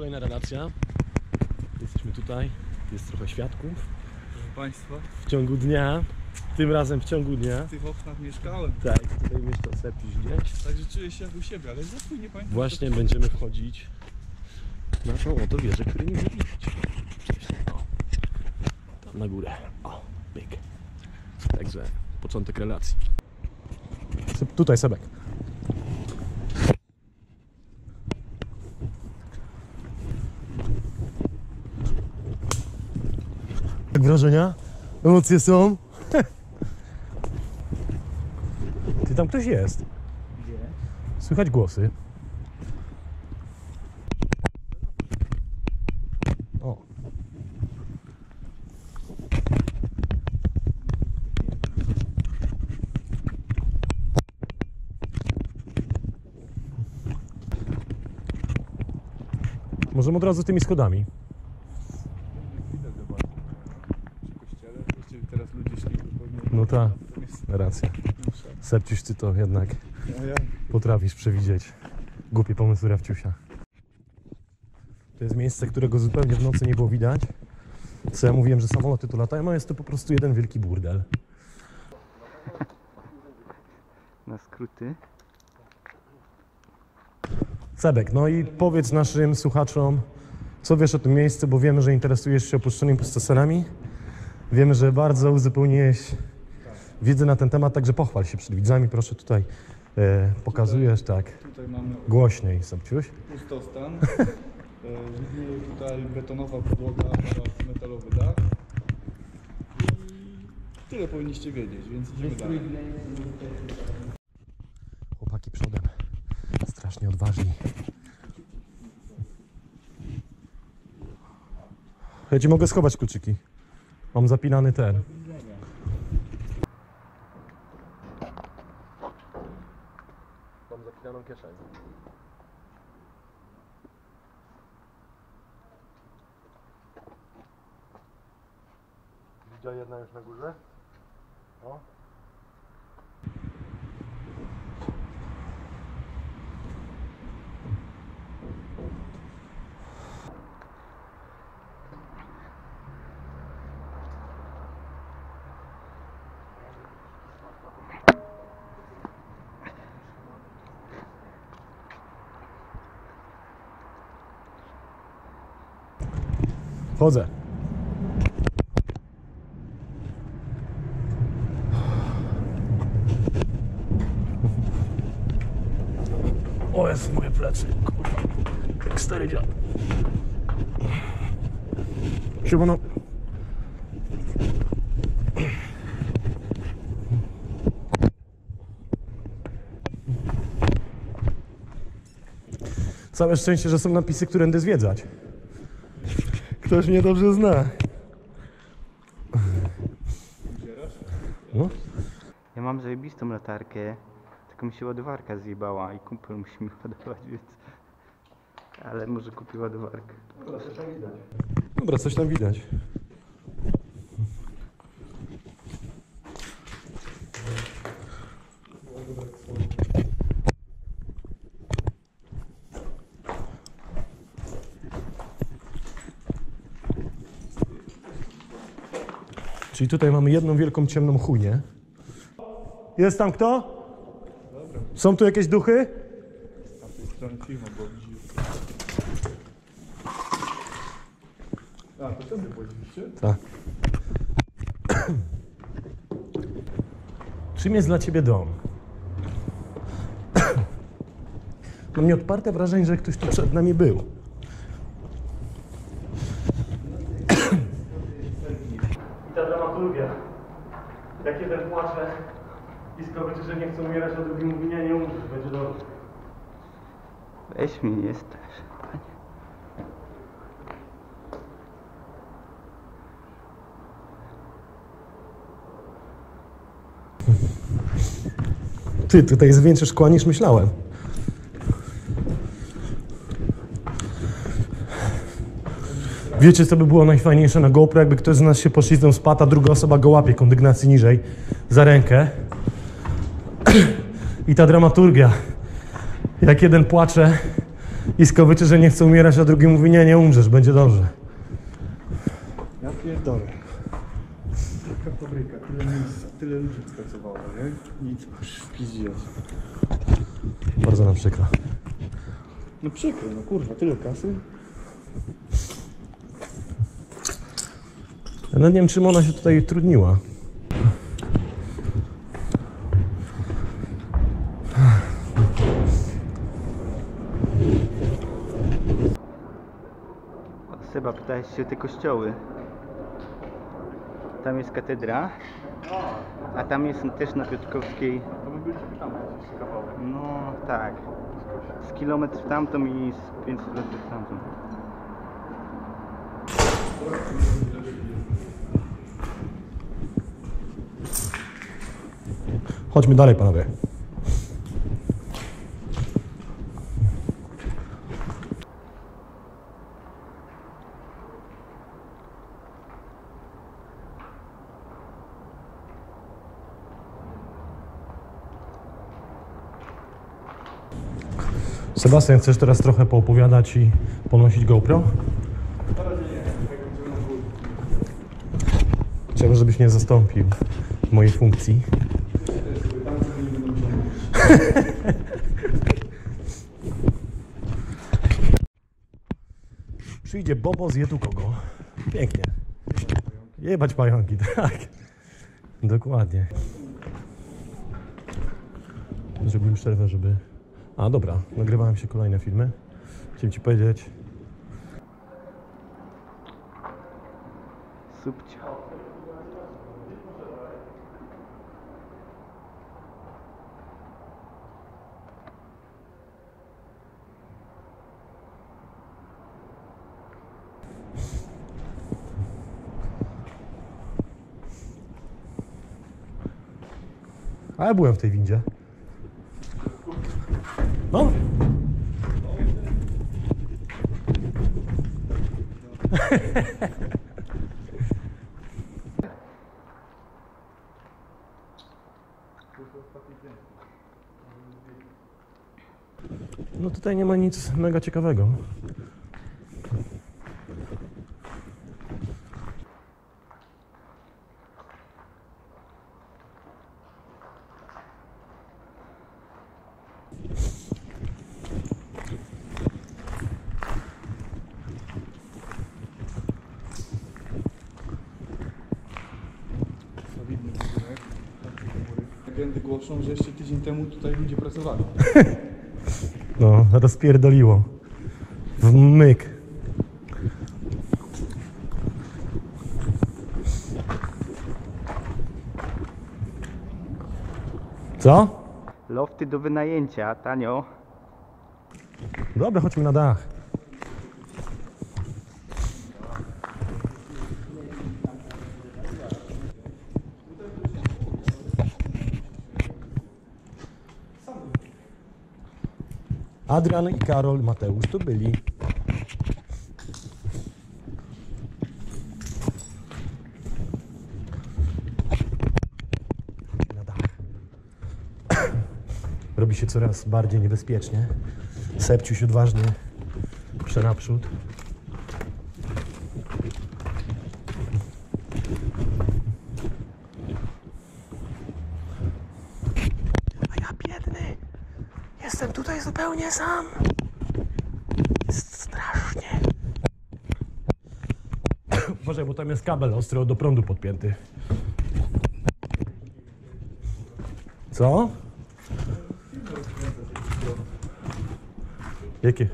kolejna relacja. Jesteśmy tutaj, jest trochę świadków. Proszę Państwa, W ciągu dnia, tym razem w ciągu dnia. w tych oknach mieszkałem. Tak, tutaj mieszkał Sepisz gdzieś. Także czuję się jak u siebie, ale zapłynie Państwo. Właśnie będziemy wchodzić na tą oto wieżę, której nie widać. O, tam na górę. O, pyk. Także początek relacji. Tutaj Sebek. Jak wrażenia? Emocje są? Ty tam ktoś jest. Słychać głosy. O. Możemy od razu tymi schodami. Widać zobaczyć. Przy kościele, jeszcze teraz ludzie szli jest Racja. Sepciuś, ty to jednak potrafisz przewidzieć głupie pomysły Rawciusia. To jest miejsce, którego zupełnie w nocy nie było widać. Co ja mówiłem, że samoloty tu latają, a jest to po prostu jeden wielki burdel. na skróty. Sebek, no i powiedz naszym słuchaczom, co wiesz o tym miejscu, bo wiemy, że interesujesz się opuszczonymi pustostanami. Wiemy, że bardzo uzupełniłeś wiedzę na ten temat, także pochwal się przed widzami, proszę tutaj e, pokazujesz, tak, tutaj mamy głośniej, Sebciuś. pustostan. E, tutaj betonowa podłoga oraz metalowy dach. I tyle powinniście wiedzieć, więc idziemy dalej. Chłopaki przodem, strasznie odważni. Ja ci mogę schować kluczyki. Mam zapinany ten. Zapinaną kieszeń. Widział jedna już na górze? O. Wchodzę. O jest moje plecy, kurwa. Jak stary dziad. Siemano. Całe szczęście, że są napisy, którędy zwiedzać. Ktoś mnie dobrze zna. No, Ja mam zajebistą latarkę, tylko mi się ładowarka zjebała i kumpel musi mi ładować, więc... Ale może kupię ładowarkę. dobra, coś tam widać. Czyli tutaj mamy jedną wielką ciemną chujnię. Jest tam kto? Są tu jakieś duchy? A, to tędy płaciliście? Tak. Czym jest dla ciebie dom? Mam nieodparte wrażenie, że ktoś tu przed nami był. I ta dramaturgia. Płacze i skowyczy, że nie chce umierać, a drugi mówi, nie, nie umrzesz, będzie dobrze. Weź mnie, nie strasz, panie. Ty, tutaj jest więcej szkła niż myślałem. Wiecie, co by było najfajniejsze na GoPro, jakby ktoś z nas się poślizgnął, spadł, a druga osoba go łapie kondygnacji niżej za rękę. I ta dramaturgia. Jak jeden płacze, Iskowyczy, że nie chce umierać, a drugi mówi, nie, nie umrzesz, będzie dobrze. Ja pierdolę. Taka fabryka, tyle miejsca, tyle ludzi pracowało, nie? Nic, pizdziec. Bardzo nam przykro. No przykro, no kurwa, tyle kasy. Nawet nie wiem, czym ona się tutaj trudniła. Seba, pytałeś się o te kościoły. Tam jest katedra, a tam jest też na Piotrkowskiej, To my byliśmy tam kawałek. no tak, z kilometr w tamtą i z 500 metrów w tamtą. Chodźmy dalej, panowie. Sebastian, chcesz teraz trochę poopowiadać i ponosić GoPro? Chciałbym, żebyś mnie zastąpił mojej funkcji. Przyjdzie Bobo, zje tu kogo. Pięknie. Jebać pająki, tak. Dokładnie. Zrobimy przerwę, żeby... A, dobra. Nagrywałem się kolejne filmy. Chciałem Ci powiedzieć... Subcio. A ja byłem w tej windzie. No. No tutaj nie ma nic mega ciekawego. Solidny budynek. tam są góry. Legendy głoszą, że jeszcze tydzień temu tutaj ludzie pracowali. No, rozpierdoliło. W myk. Co? Lofty do wynajęcia, tanio. Dobra, chodźmy na dach. Adrian i Karol, Mateusz tu byli. Robi się coraz bardziej niebezpiecznie. Sepciuś odważnie przenaprzód. A ja biedny. Jestem tutaj zupełnie sam. Jest strasznie. Uważaj, bo tam jest kabel ostro do prądu podpięty. Co? Jakie?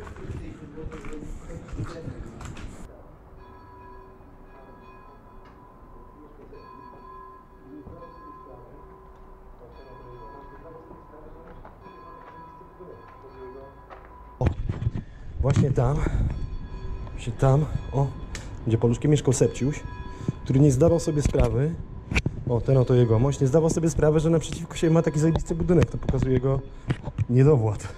Tam, się tam, o, gdzie paluszkiem mieszkał Sepciuś, który nie zdawał sobie sprawy, o, ten oto jegomość, nie zdawał sobie sprawy, że naprzeciwko siebie ma taki zajebisty budynek, to pokazuje jego niedowład.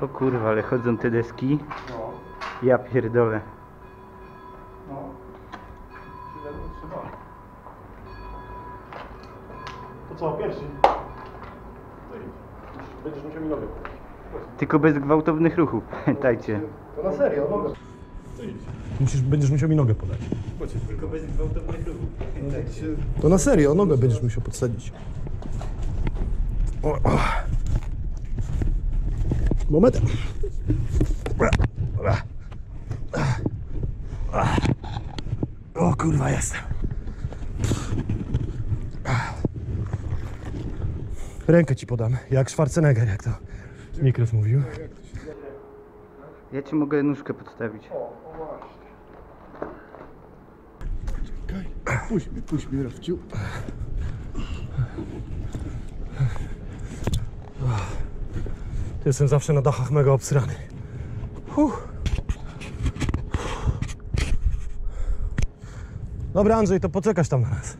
O kurwa, ale chodzą te deski. No. Ja pierdolę. Co, pierwszy? Będziesz musiał mi nogę. Tylko bez gwałtownych ruchów, pamiętajcie. To na serio, nogę. Musisz, będziesz musiał mi nogę podać. Tylko bez gwałtownych ruchów. To na serio, nogę będziesz musiał podsadzić. O, o. Moment. O kurwa, jestem. Rękę ci podam, jak Schwarzenegger, jak to Mikros mówił. Ja ci mogę nóżkę podstawić. Puść mnie, puść mnie, Rafciu. Jestem zawsze na dachach mega obsrany. Huh. Dobra Andrzej, to poczekasz tam na nas.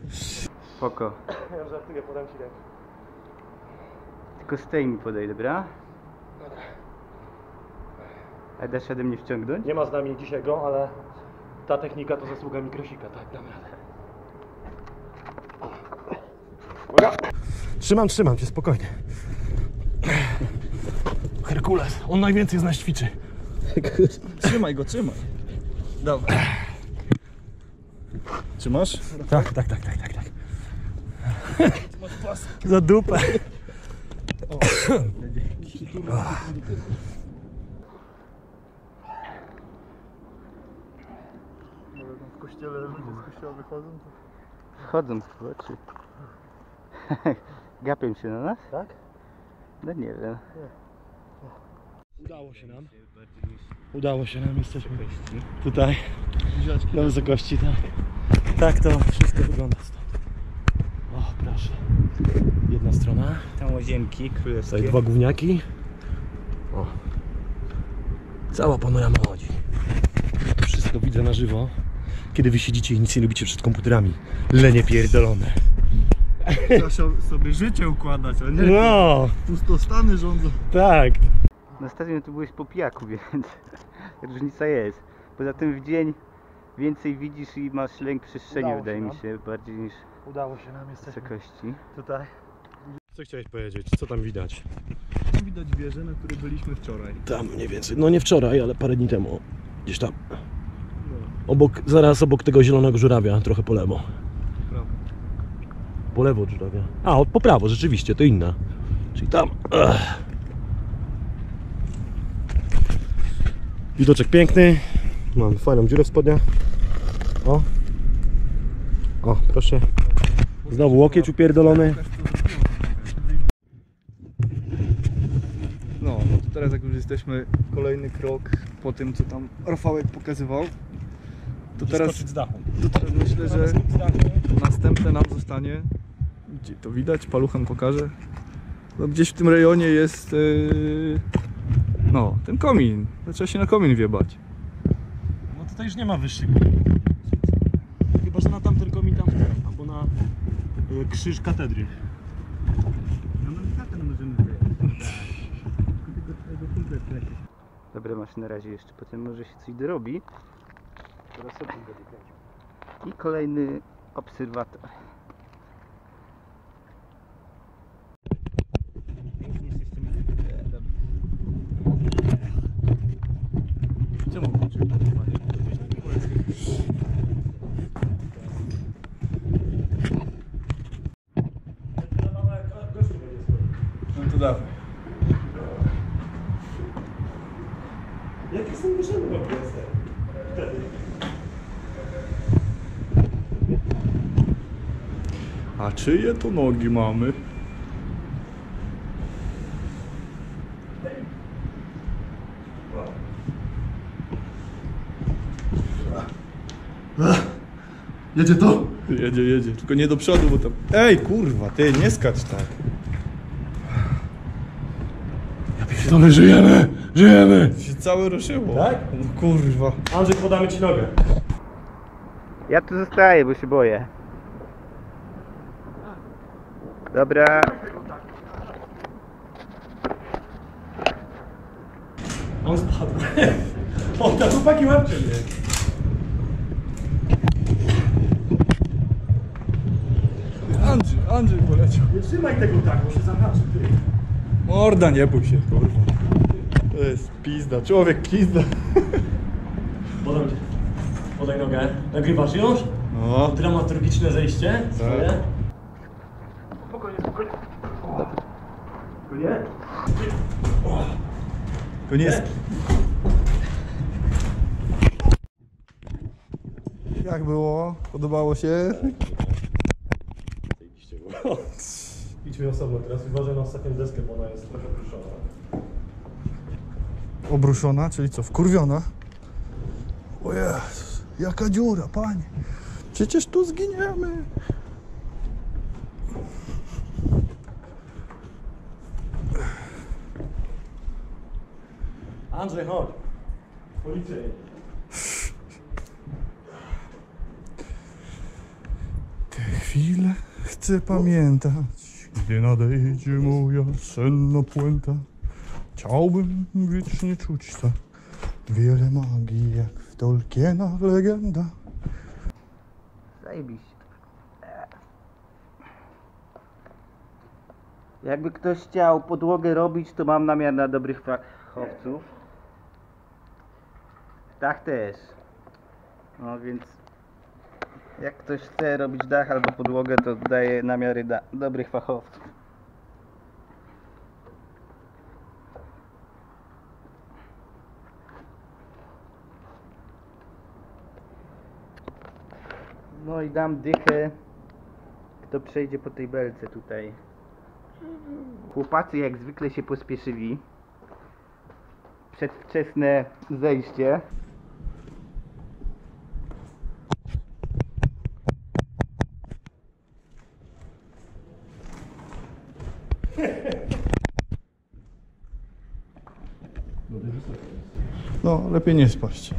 Spoko. Ja żartuję, podam ci rękę. Tylko z tej mi podaj, dobra? A dasz radę mnie wciągnąć? Nie ma z nami dzisiaj go, ale ta technika to zasługa mikrosika, tak, dam radę. Trzymam, trzymam cię, spokojnie. Herkules, on najwięcej z nas ćwiczy. Trzymaj go, trzymaj. Dobra. Trzymasz? Tak, tak, tak, tak, tak, tak. Za dupę. W kościele ludzie z kościoła wychodzą. Wchodzą w oczy. Gapią się na nas? Tak? No nie wiem. Udało się nam. Udało się nam, jesteśmy tutaj na wysokości, tak. Tak to wszystko wygląda stąd. O, proszę. Jedna strona. Tam łazienki królewskie. Tutaj dwa gówniaki. O. Cała panorama chodzi. Wszystko widzę na żywo. Kiedy wy siedzicie i nic nie lubicie przed komputerami. Lenie pierdolone. Trzeba sobie życie układać, a nie No, pustostany rządzą. tak. Na stadionie tu byłeś po pijaku, więc różnica jest. Poza tym w dzień więcej widzisz i masz lęk przestrzeni, Udało wydaje się mi nam. się, bardziej niż Udało się nam, jesteśmy wysokości. tutaj. Co chciałeś powiedzieć? Co tam widać? Widać wieżę, na której byliśmy wczoraj. Tam mniej więcej. No nie wczoraj, ale parę dni temu. Gdzieś tam. Obok, zaraz obok tego zielonego żurawia, trochę po lewo. Prawo. Po lewo od żurawia. A, o, po prawo, rzeczywiście, to inna. Czyli tam. Ech. Widoczek piękny. Mam fajną dziurę w spodniach. O. O, proszę. Znowu łokieć upierdolony. No, no to teraz jak już jesteśmy kolejny krok po tym, co tam Rafałek pokazywał, to teraz, z dachu. to teraz myślę, że następne nam zostanie, gdzie to widać, paluchem pokażę, no gdzieś w tym rejonie jest, yy, no, ten komin, to trzeba się na komin wiebać. No tutaj już nie ma wyższych. Chyba, że na tamten komin tam, albo na y, krzyż katedry. Dobra, masz na razie jeszcze, potem może się coś dorobi. I kolejny obserwator. Czemu włączyłem nagrywanie? No to dawaj. Jak jestem wyszedłem jestem? A czyje to nogi mamy? Jedzie to? Jedzie, jedzie, tylko nie do przodu, bo tam... Ej, kurwa, ty, nie skacz tak. Ja pierdolę, żyjemy! Żyjemy! Się całe ruszyło. Tak? No kurwa. Andrzej, podamy ci nogę. Ja tu zostaję, bo się boję. Dobra, On spadł. O, ta chłopaki łapcie mnie. Andrzej, Andrzej poleciał. Nie trzymaj tego tak, bo się zahaczy, ty. Morda, nie bój się, kurwa. To jest pizda, człowiek pizda. Podam cię. Podaj nogę. Nagrywasz już? No, Dramaturgiczne zejście. Swoje. Spokojnie. Nie? to nie jest... Jak było? Podobało się? Idźmy osobno teraz. Uważaj na ostatnią deskę, bo ona jest trochę kruszona. Obruszona, czyli co, wkurwiona? O Jezus, jaka dziura, panie. Przecież tu zginiemy. Andrzej, chodź. Policja Te chwile chcę pamiętać, gdy nadejdzie moja senna puenta. Chciałbym wiecznie czuć tak wiele magii, jak w Tolkiena legenda. Zajebiście. Jakby ktoś chciał podłogę robić, to mam namiar na dobrych fachowców. Dach też. No więc jak ktoś chce robić dach albo podłogę, to daje namiary da dobrych fachowców. No i dam dychę, kto przejdzie po tej belce tutaj. Chłopacy jak zwykle się pospieszyli. Przedwczesne zejście. No, lepiej nie spaść.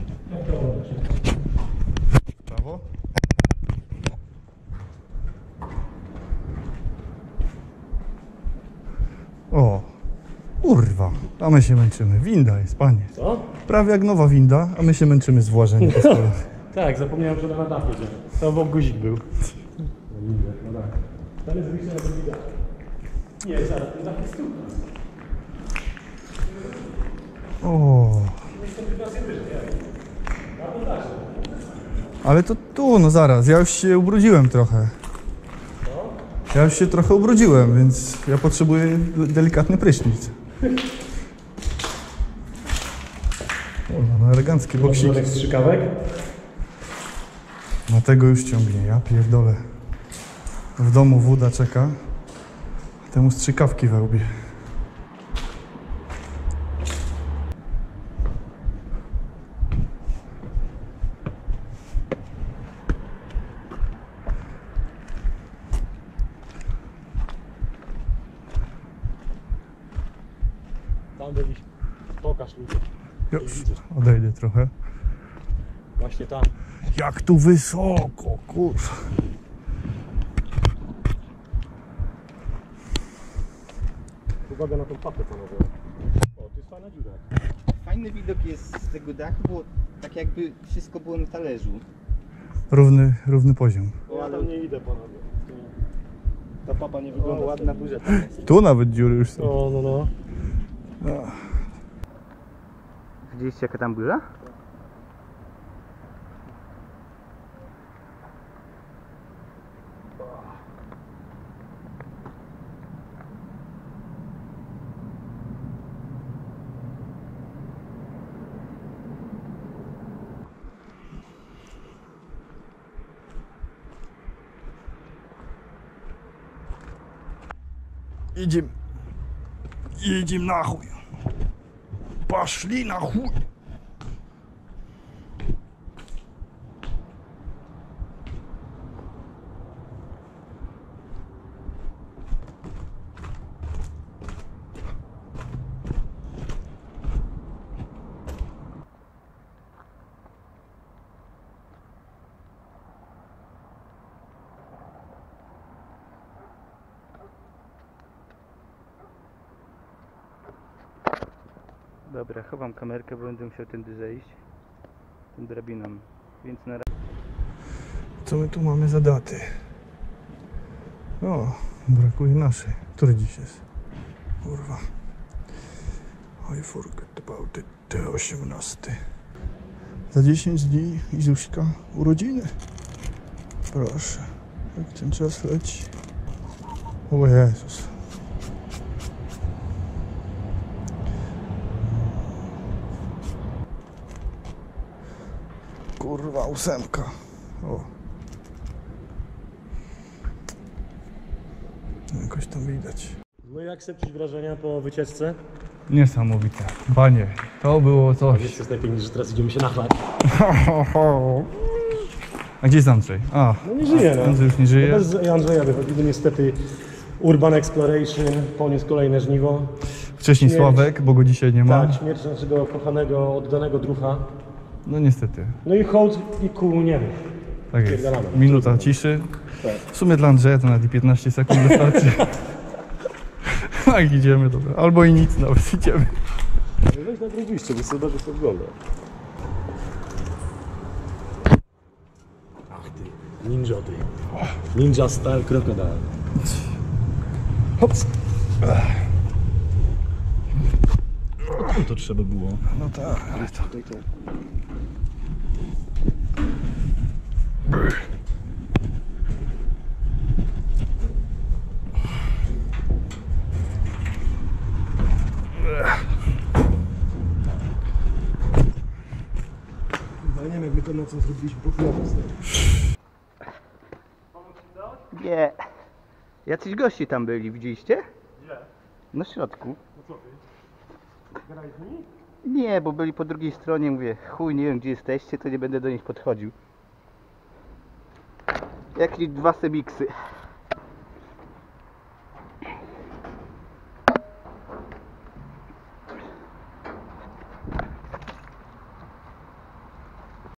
Prawo? O, kurwa, a my się męczymy. Winda jest, panie. Co? Prawie jak nowa winda, a my się męczymy z włażeniem po. Tak, zapomniałem, że na dach jedziemy. To obok guzik był. No tak. Tam jest wyjście na drugi dach. Nie, zaraz, ten dach jest tu. O. Ale to tu, no zaraz, ja już się ubrudziłem trochę. Ja już się trochę ubrudziłem, więc ja potrzebuję de- delikatny prysznic. O, no eleganckie boksiki. Żadnych strzykawek? Na tego już ciągnie, ja pierdolę. W domu woda czeka, a temu strzykawki we łbie. Tam byliśmy. Pokaż ludzie. Już, odejdę trochę. Właśnie tam. Jak tu wysoko, kurwa. Uwaga na tą papę panowie. O, to jest fajna dziura. Fajny widok jest z tego dachu, bo tak jakby wszystko było na talerzu. Równy, równy poziom. O, ja tam nie idę panowie. Ta papa nie wygląda. O, ładna burza tam jest. Tu nawet dziury już są. O, no no. Widzieliście jaka tam burza? Idziemy. Jedziemy na chuj. Poszli na Dobra, chowam kamerkę, bo będę musiał tędy zejść. Tą drabiną. Więc na razie. Co my tu mamy za daty? O, brakuje naszej. Który dziś jest? Kurwa. I forget about it. 18. Za 10 dni Izuśka urodziny. Proszę. Jak ten czas leci. O Jezus. Kurwa, ósemka. O. Jakoś tam widać. No i jak chcę wrażenia po wycieczce? Niesamowite. Panie, to było coś. Jest najpiękniejsze, że teraz idziemy się nachlać. A gdzie jest Andrzej? A, No nie żyje, no. Andrzej już nie żyje. Bez Andrzeja wychodzimy niestety Urban Exploration, poniósł kolejne żniwo. Wcześniej śmierć. Sławek, bo go dzisiaj nie ma. Tak, śmierć naszego kochanego, oddanego drucha. No niestety. No i hołd i ku niemu. Tak jest. Minuta ciszy. Tak. W sumie dla Andrzeja to nawet i 15 sekund wystarczy. Tak, idziemy, dobra. Albo i nic nawet idziemy. Weź na grubiście, bo sobie dobrze to wygląda. Ach ty, ninja ty. Ninja style crocodile. Hops. O, tam to trzeba było. No tak, ale to... Tutaj to. Nie wiem, jak my to nocą zrobiliśmy po chwilę. Nie. Jacyś gości tam byli, widzieliście? Gdzie? Na środku. Nie, bo byli po drugiej stronie, mówię, chuj, nie wiem gdzie jesteście, to nie będę do nich podchodził. Jakieś dwa sebiksy.